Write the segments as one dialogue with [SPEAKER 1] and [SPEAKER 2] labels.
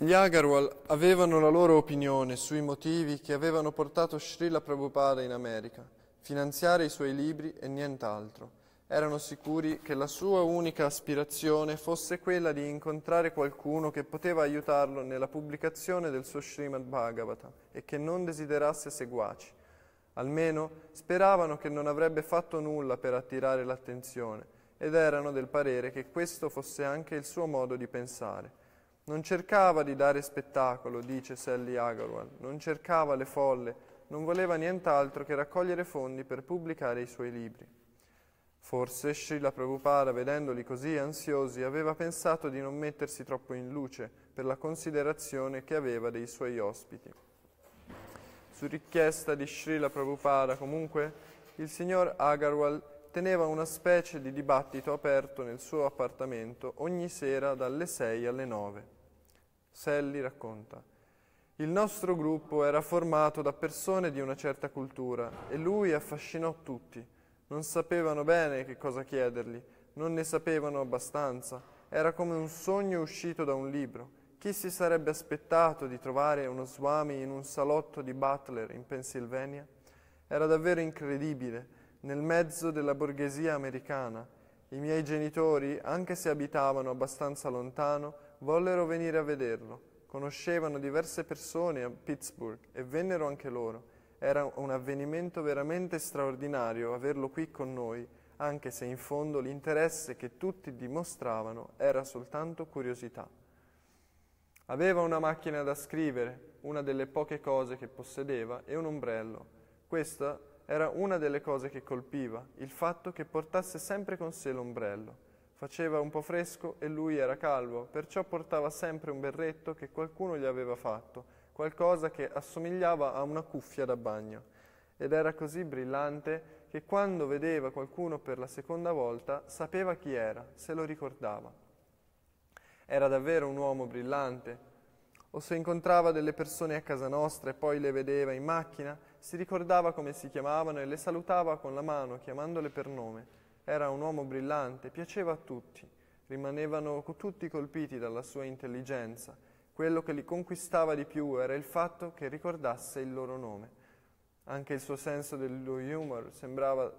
[SPEAKER 1] Gli Agarwal avevano la loro opinione sui motivi che avevano portato Srila Prabhupada in America, finanziare i suoi libri e nient'altro. Erano sicuri che la sua unica aspirazione fosse quella di incontrare qualcuno che poteva aiutarlo nella pubblicazione del suo Srimad Bhagavatam e che non desiderasse seguaci. Almeno speravano che non avrebbe fatto nulla per attirare l'attenzione ed erano del parere che questo fosse anche il suo modo di pensare. Non cercava di dare spettacolo, dice Sally Agarwal, non cercava le folle, non voleva nient'altro che raccogliere fondi per pubblicare i suoi libri. Forse Srila Prabhupada, vedendoli così ansiosi, aveva pensato di non mettersi troppo in luce per la considerazione che aveva dei suoi ospiti. Su richiesta di Srila Prabhupada, comunque, il signor Agarwal teneva una specie di dibattito aperto nel suo appartamento ogni sera dalle 6 alle 9. Sally racconta. Il nostro gruppo era formato da persone di una certa cultura e lui affascinò tutti. Non sapevano bene che cosa chiedergli, non ne sapevano abbastanza. Era come un sogno uscito da un libro. Chi si sarebbe aspettato di trovare uno Swami in un salotto di Butler in Pennsylvania? Era davvero incredibile, nel mezzo della borghesia americana. I miei genitori, anche se abitavano abbastanza lontano, vollero venire a vederlo. Conoscevano diverse persone a Pittsburgh e vennero anche loro. Era un avvenimento veramente straordinario averlo qui con noi, anche se in fondo l'interesse che tutti dimostravano era soltanto curiosità. Aveva una macchina da scrivere, una delle poche cose che possedeva, e un ombrello. Questa era una delle cose che colpiva, il fatto che portasse sempre con sé l'ombrello. Faceva un po' fresco e lui era calvo, perciò portava sempre un berretto che qualcuno gli aveva fatto, qualcosa che assomigliava a una cuffia da bagno. Ed era così brillante che quando vedeva qualcuno per la seconda volta sapeva chi era, se lo ricordava. Era davvero un uomo brillante. O se incontrava delle persone a casa nostra e poi le vedeva in macchina, si ricordava come si chiamavano e le salutava con la mano, chiamandole per nome. Era un uomo brillante, piaceva a tutti, rimanevano tutti colpiti dalla sua intelligenza. Quello che li conquistava di più era il fatto che ricordasse il loro nome. Anche il suo senso dell'humor sembrava,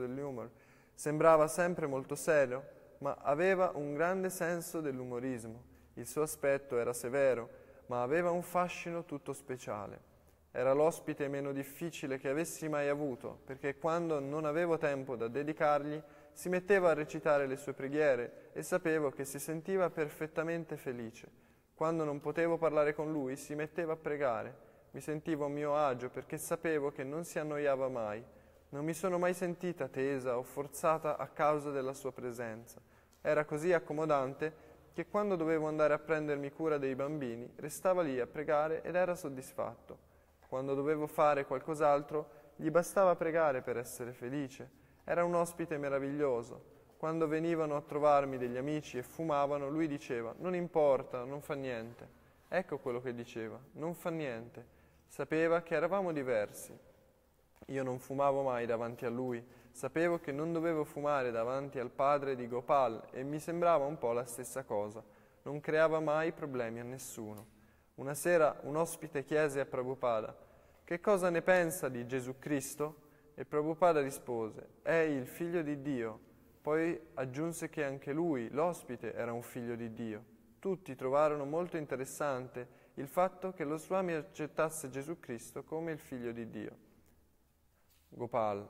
[SPEAKER 1] dell'humor sembrava sempre molto serio, ma aveva un grande senso dell'umorismo. Il suo aspetto era severo, ma aveva un fascino tutto speciale. Era l'ospite meno difficile che avessi mai avuto, perché quando non avevo tempo da dedicargli, si metteva a recitare le sue preghiere e sapevo che si sentiva perfettamente felice. Quando non potevo parlare con lui, si metteva a pregare. Mi sentivo a mio agio perché sapevo che non si annoiava mai. Non mi sono mai sentita tesa o forzata a causa della sua presenza. Era così accomodante che quando dovevo andare a prendermi cura dei bambini, restava lì a pregare ed era soddisfatto. Quando dovevo fare qualcos'altro, gli bastava pregare per essere felice. Era un ospite meraviglioso. Quando venivano a trovarmi degli amici e fumavano, lui diceva, non importa, non fa niente. Ecco quello che diceva, non fa niente. Sapeva che eravamo diversi. Io non fumavo mai davanti a lui, sapevo che non dovevo fumare davanti al padre di Gopal e mi sembrava un po' la stessa cosa. Non creava mai problemi a nessuno. Una sera un ospite chiese a Prabhupada, che cosa ne pensa di Gesù Cristo? E Prabhupada rispose, è il figlio di Dio. Poi aggiunse che anche lui, l'ospite, era un figlio di Dio. Tutti trovarono molto interessante il fatto che lo Swami accettasse Gesù Cristo come il figlio di Dio. Gopal.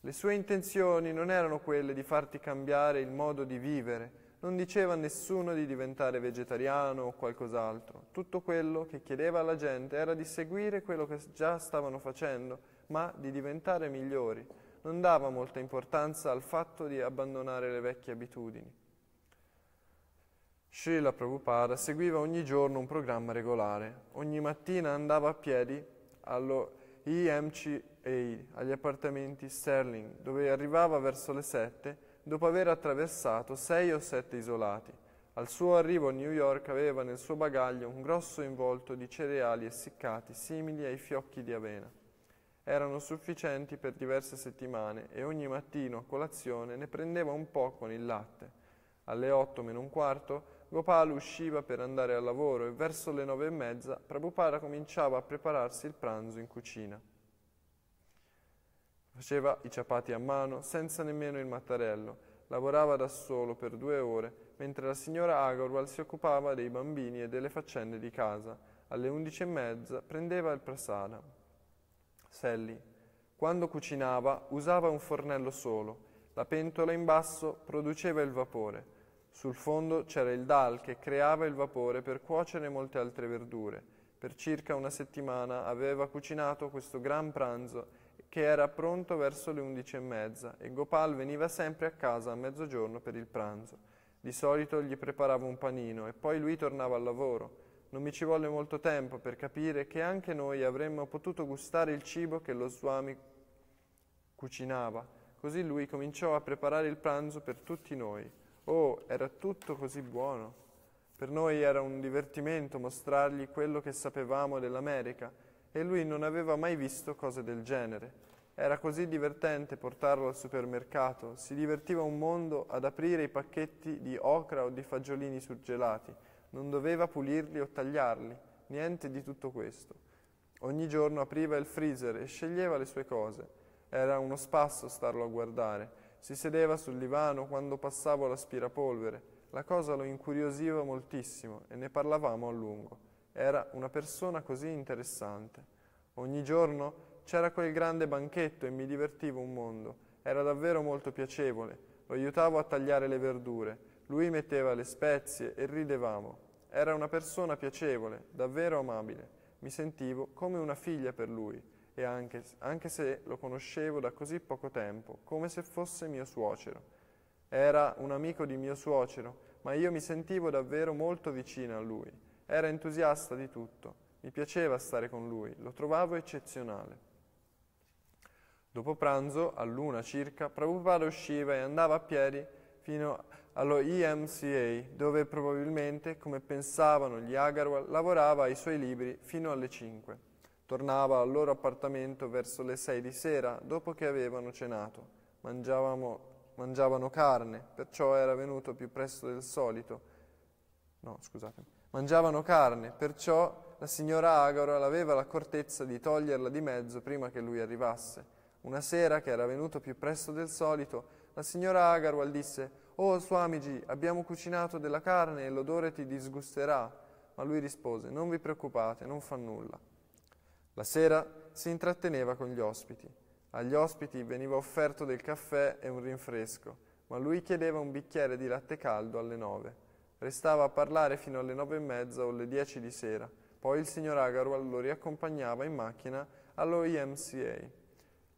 [SPEAKER 1] Le sue intenzioni non erano quelle di farti cambiare il modo di vivere, non diceva a nessuno di diventare vegetariano o qualcos'altro. Tutto quello che chiedeva alla gente era di seguire quello che già stavano facendo, ma di diventare migliori. Non dava molta importanza al fatto di abbandonare le vecchie abitudini. Srila Prabhupada seguiva ogni giorno un programma regolare. Ogni mattina andava a piedi allo EMCA, agli appartamenti Sterling, dove arrivava verso le sette dopo aver attraversato sei o sette isolati. Al suo arrivo a New York aveva nel suo bagaglio un grosso involto di cereali essiccati simili ai fiocchi di avena. Erano sufficienti per diverse settimane e ogni mattino a colazione ne prendeva un po' con il latte. Alle otto meno un quarto Gopal usciva per andare al lavoro e verso le nove e mezza Prabhupada cominciava a prepararsi il pranzo in cucina. Faceva i ciapati a mano senza nemmeno il mattarello. Lavorava da solo per due ore, mentre la signora Agarwal si occupava dei bambini e delle faccende di casa. Alle undici e mezza prendeva il prasada. Sally, quando cucinava, usava un fornello solo. La pentola in basso produceva il vapore. Sul fondo c'era il dal che creava il vapore per cuocere molte altre verdure. Per circa una settimana aveva cucinato questo gran pranzo che era pronto verso le undici e mezza e Gopal veniva sempre a casa a mezzogiorno per il pranzo. Di solito gli preparava un panino e poi lui tornava al lavoro. Non mi ci volle molto tempo per capire che anche noi avremmo potuto gustare il cibo che lo Swami cucinava. Così lui cominciò a preparare il pranzo per tutti noi. Oh, era tutto così buono. Per noi era un divertimento mostrargli quello che sapevamo dell'America e lui non aveva mai visto cose del genere. Era così divertente portarlo al supermercato, si divertiva un mondo ad aprire i pacchetti di ocra o di fagiolini surgelati, non doveva pulirli o tagliarli, niente di tutto questo. Ogni giorno apriva il freezer e sceglieva le sue cose. Era uno spasso starlo a guardare. Si sedeva sul divano quando passavo l'aspirapolvere. La cosa lo incuriosiva moltissimo e ne parlavamo a lungo. Era una persona così interessante. Ogni giorno c'era quel grande banchetto e mi divertivo un mondo. Era davvero molto piacevole. Lo aiutavo a tagliare le verdure. Lui metteva le spezie e ridevamo. Era una persona piacevole, davvero amabile. Mi sentivo come una figlia per lui e anche, anche se lo conoscevo da così poco tempo, come se fosse mio suocero. Era un amico di mio suocero, ma io mi sentivo davvero molto vicina a lui. Era entusiasta di tutto. Mi piaceva stare con lui, lo trovavo eccezionale. Dopo pranzo, a luna circa, Prabhupada usciva e andava a piedi fino allo EMCA, dove probabilmente, come pensavano gli Agarwal, lavorava ai suoi libri fino alle 5. Tornava al loro appartamento verso le sei di sera, dopo che avevano cenato. mangiavano carne, perciò era venuto più presto del solito. No, scusatemi. Mangiavano carne, perciò la signora Agora aveva l'accortezza di toglierla di mezzo prima che lui arrivasse. Una sera, che era venuto più presto del solito, la signora Agarwal disse «Oh, Swamiji, abbiamo cucinato della carne e l'odore ti disgusterà». Ma lui rispose «Non vi preoccupate, non fa nulla». La sera si intratteneva con gli ospiti. Agli ospiti veniva offerto del caffè e un rinfresco, ma lui chiedeva un bicchiere di latte caldo alle nove. Restava a parlare fino alle nove e mezza o alle dieci di sera. Poi il signor Agarwal lo riaccompagnava in macchina allo IMCA.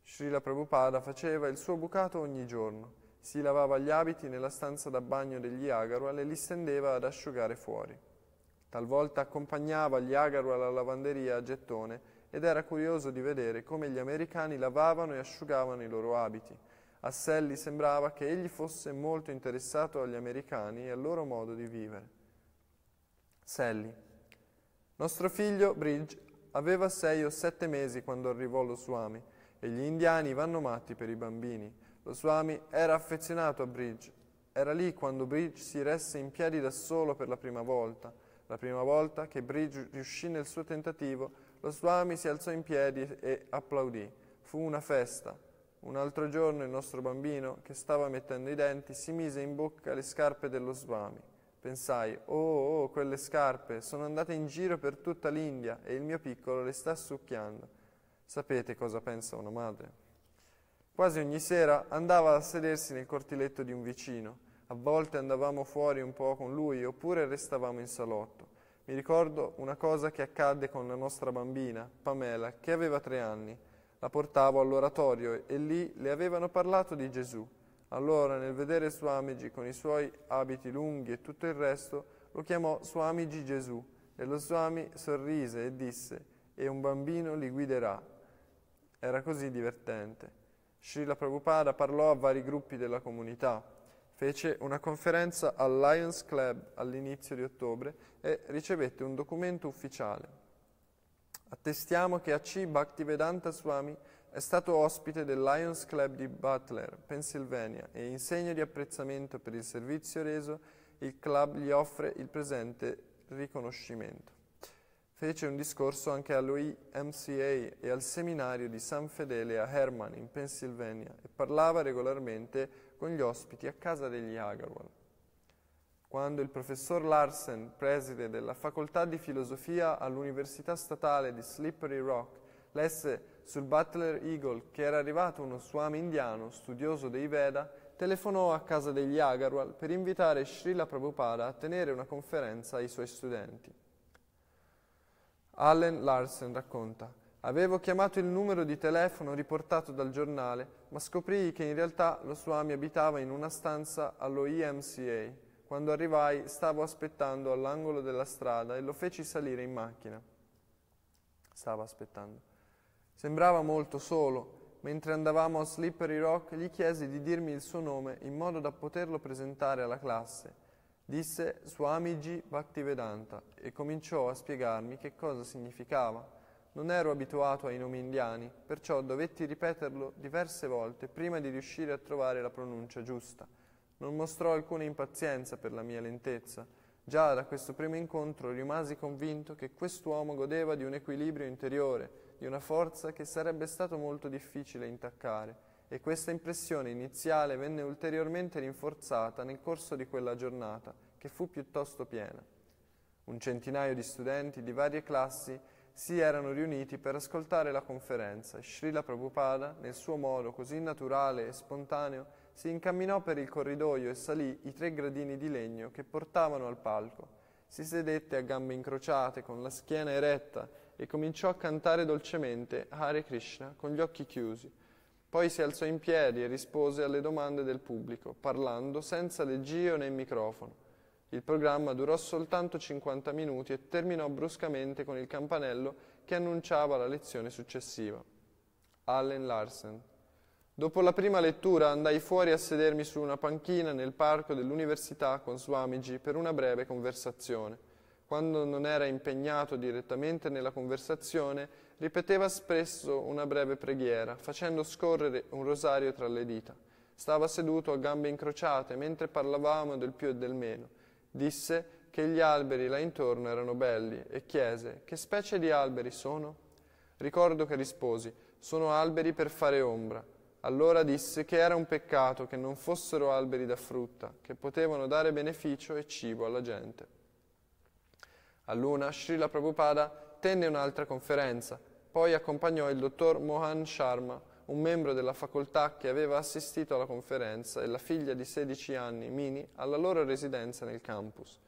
[SPEAKER 1] Srila Prabhupada faceva il suo bucato ogni giorno. Si lavava gli abiti nella stanza da bagno degli Agarwal e li stendeva ad asciugare fuori. Talvolta accompagnava gli Agarwal alla lavanderia a gettone ed era curioso di vedere come gli americani lavavano e asciugavano i loro abiti. A Sally sembrava che egli fosse molto interessato agli americani e al loro modo di vivere. Sally. Nostro figlio, Bridge, aveva sei o sette mesi quando arrivò lo Swami e gli indiani vanno matti per i bambini. Lo Swami era affezionato a Bridge. Era lì quando Bridge si resse in piedi da solo per la prima volta. La prima volta che Bridge riuscì nel suo tentativo lo Swami si alzò in piedi e applaudì. Fu una festa. Un altro giorno il nostro bambino, che stava mettendo i denti, si mise in bocca le scarpe dello Swami. Pensai, oh, oh, quelle scarpe sono andate in giro per tutta l'India e il mio piccolo le sta succhiando. Sapete cosa pensa una madre? Quasi ogni sera andava a sedersi nel cortiletto di un vicino. A volte andavamo fuori un po' con lui oppure restavamo in salotto. Mi ricordo una cosa che accadde con la nostra bambina, Pamela, che aveva tre anni. La portavo all'oratorio e lì le avevano parlato di Gesù. Allora, nel vedere Swamiji con i suoi abiti lunghi e tutto il resto, lo chiamò Swamiji Gesù e lo Swami sorrise e disse, e un bambino li guiderà. Era così divertente. Srila Prabhupada parlò a vari gruppi della comunità fece una conferenza al Lions Club all'inizio di ottobre e ricevette un documento ufficiale. Attestiamo che A.C. Bhaktivedanta Swami è stato ospite del Lions Club di Butler, Pennsylvania, e in segno di apprezzamento per il servizio reso, il club gli offre il presente riconoscimento. Fece un discorso anche all'OIMCA e al seminario di San Fedele a Herman, in Pennsylvania, e parlava regolarmente con gli ospiti a casa degli Agarwal. Quando il professor Larsen, preside della facoltà di filosofia all'Università statale di Slippery Rock, lesse sul Butler Eagle che era arrivato uno swami indiano, studioso dei Veda, telefonò a casa degli Agarwal per invitare Srila Prabhupada a tenere una conferenza ai suoi studenti. Allen Larsen racconta, avevo chiamato il numero di telefono riportato dal giornale, ma scoprii che in realtà lo Swami abitava in una stanza allo EMCA. Quando arrivai stavo aspettando all'angolo della strada e lo feci salire in macchina. Stava aspettando. Sembrava molto solo. Mentre andavamo a Slippery Rock gli chiesi di dirmi il suo nome in modo da poterlo presentare alla classe. Disse Swamiji Bhaktivedanta e cominciò a spiegarmi che cosa significava. Non ero abituato ai nomi indiani, perciò dovetti ripeterlo diverse volte prima di riuscire a trovare la pronuncia giusta. Non mostrò alcuna impazienza per la mia lentezza. Già da questo primo incontro rimasi convinto che quest'uomo godeva di un equilibrio interiore di una forza che sarebbe stato molto difficile intaccare e questa impressione iniziale venne ulteriormente rinforzata nel corso di quella giornata, che fu piuttosto piena. Un centinaio di studenti di varie classi si erano riuniti per ascoltare la conferenza e Srila Prabhupada, nel suo modo così naturale e spontaneo, si incamminò per il corridoio e salì i tre gradini di legno che portavano al palco. Si sedette a gambe incrociate, con la schiena eretta e cominciò a cantare dolcemente Hare Krishna con gli occhi chiusi. Poi si alzò in piedi e rispose alle domande del pubblico, parlando senza leggio né microfono. Il programma durò soltanto 50 minuti e terminò bruscamente con il campanello che annunciava la lezione successiva. Allen Larsen. Dopo la prima lettura andai fuori a sedermi su una panchina nel parco dell'università con Swamiji per una breve conversazione quando non era impegnato direttamente nella conversazione, ripeteva spesso una breve preghiera, facendo scorrere un rosario tra le dita. Stava seduto a gambe incrociate mentre parlavamo del più e del meno. Disse che gli alberi là intorno erano belli e chiese che specie di alberi sono? Ricordo che risposi sono alberi per fare ombra. Allora disse che era un peccato che non fossero alberi da frutta, che potevano dare beneficio e cibo alla gente. A Luna, Srila Prabhupada tenne un'altra conferenza, poi accompagnò il dottor Mohan Sharma, un membro della facoltà che aveva assistito alla conferenza, e la figlia di 16 anni, Mini, alla loro residenza nel campus.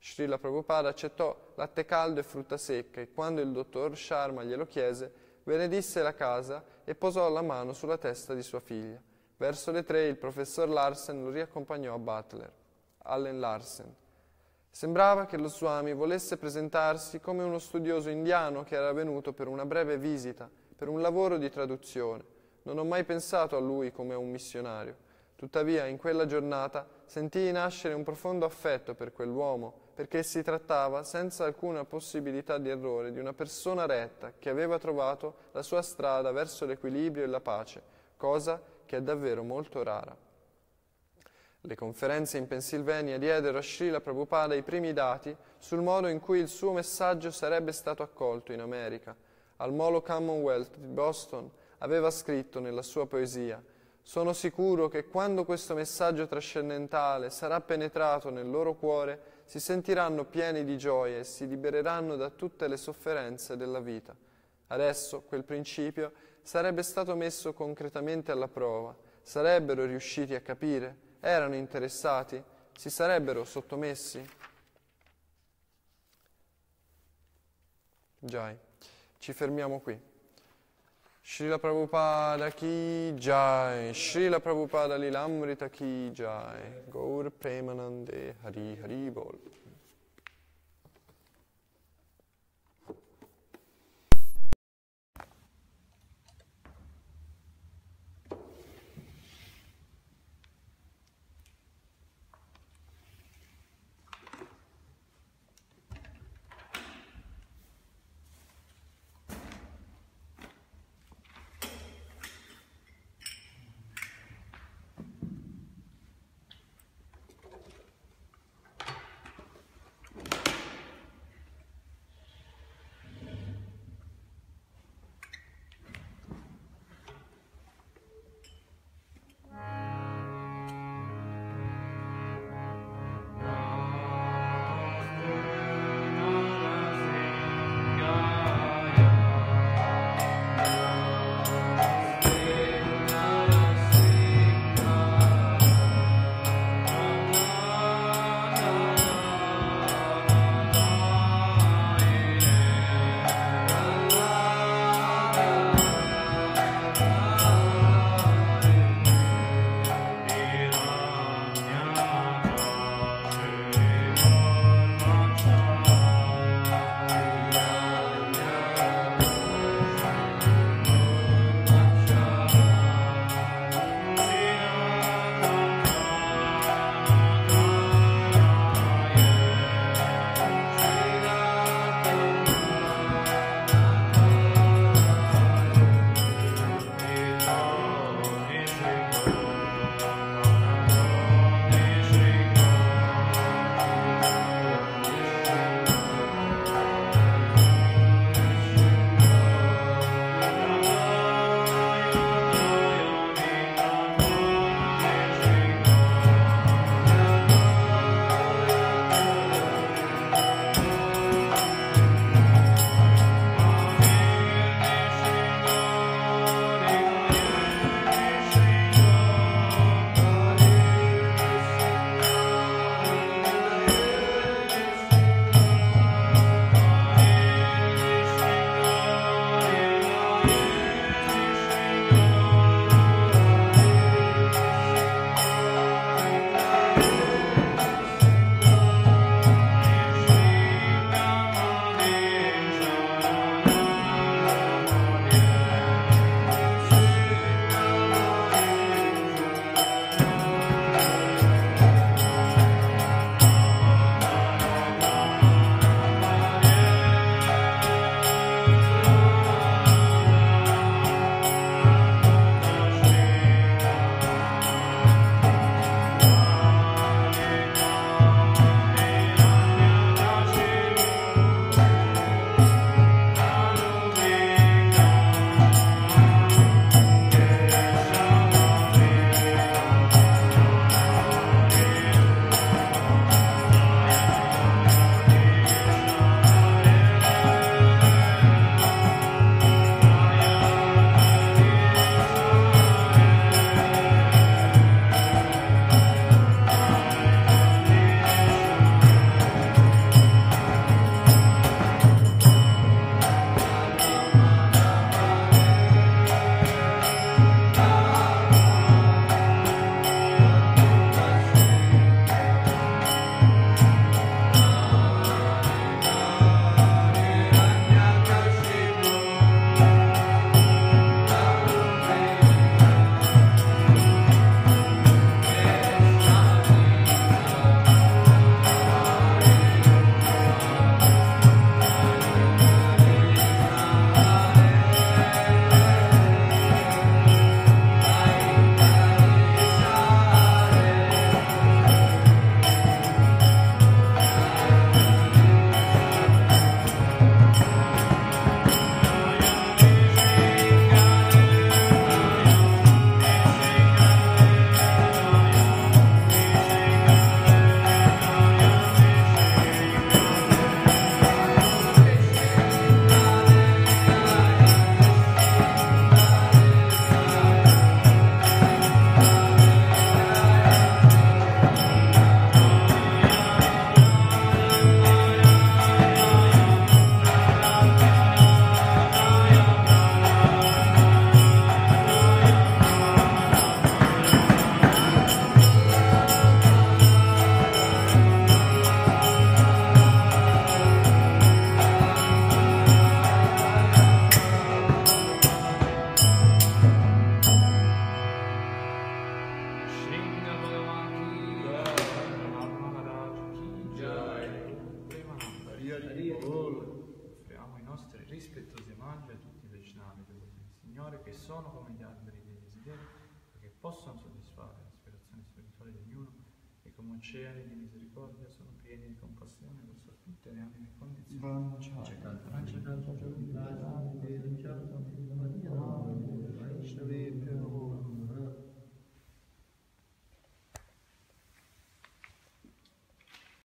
[SPEAKER 1] Srila Prabhupada accettò latte caldo e frutta secca e quando il dottor Sharma glielo chiese, benedisse la casa e posò la mano sulla testa di sua figlia. Verso le tre il professor Larsen lo riaccompagnò a Butler. Allen Larsen. Sembrava che lo Swami volesse presentarsi come uno studioso indiano che era venuto per una breve visita, per un lavoro di traduzione. Non ho mai pensato a lui come a un missionario. Tuttavia, in quella giornata sentii nascere un profondo affetto per quell'uomo, perché si trattava, senza alcuna possibilità di errore, di una persona retta che aveva trovato la sua strada verso l'equilibrio e la pace, cosa che è davvero molto rara. Le conferenze in Pennsylvania diedero a Srila Prabhupada i primi dati sul modo in cui il suo messaggio sarebbe stato accolto in America. Al Molo Commonwealth di Boston aveva scritto nella sua poesia Sono sicuro che quando questo messaggio trascendentale sarà penetrato nel loro cuore, si sentiranno pieni di gioia e si libereranno da tutte le sofferenze della vita. Adesso quel principio sarebbe stato messo concretamente alla prova, sarebbero riusciti a capire erano interessati, si sarebbero sottomessi? Jai. Ci fermiamo qui. Srila Prabhupada ki jai, Srila Prabhupada Lilamrita ki jai, Gaur Premanande Hari Hari Bol.
[SPEAKER 2] Compassione verso tutte le anime condizioni.
[SPEAKER 1] Vancia.
[SPEAKER 2] Francia,